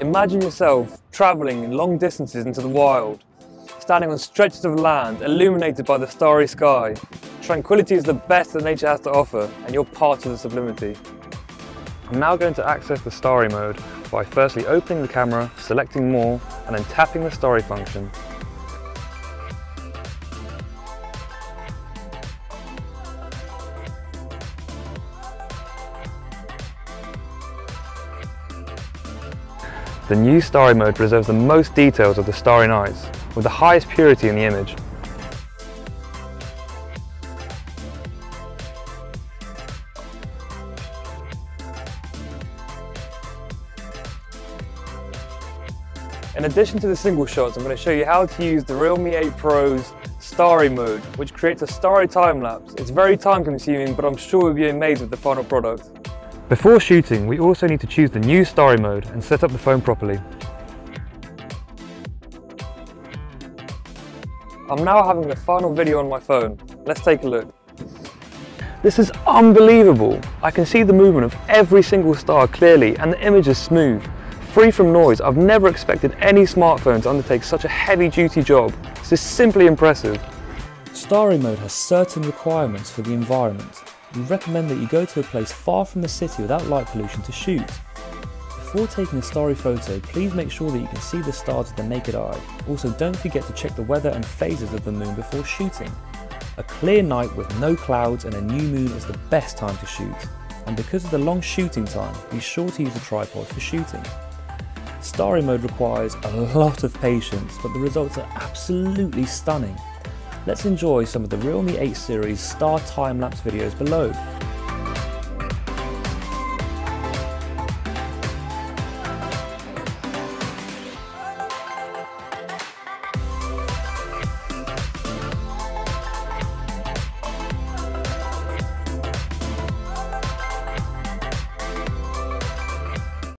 Imagine yourself travelling long distances into the wild, standing on stretches of land illuminated by the starry sky. Tranquility is the best that nature has to offer and you're part of the sublimity. I'm now going to access the starry mode by firstly opening the camera, selecting more and then tapping the starry function. The new starry mode preserves the most details of the starry nights, with the highest purity in the image. In addition to the single shots, I'm going to show you how to use the Realme 8 Pro's Starry mode, which creates a starry time lapse. It's very time consuming, but I'm sure you'll be amazed with the final product. Before shooting, we also need to choose the new Starry mode and set up the phone properly. I'm now having the final video on my phone. Let's take a look. This is unbelievable. I can see the movement of every single star clearly and the image is smooth. Free from noise, I've never expected any smartphone to undertake such a heavy duty job. This is simply impressive. Starry mode has certain requirements for the environment. We recommend that you go to a place far from the city without light pollution to shoot. Before taking a starry photo, please make sure that you can see the stars with the naked eye. Also don't forget to check the weather and phases of the moon before shooting. A clear night with no clouds and a new moon is the best time to shoot. And because of the long shooting time, be sure to use a tripod for shooting. Starry mode requires a lot of patience, but the results are absolutely stunning. Let's enjoy some of the Realme 8 series star time-lapse videos below.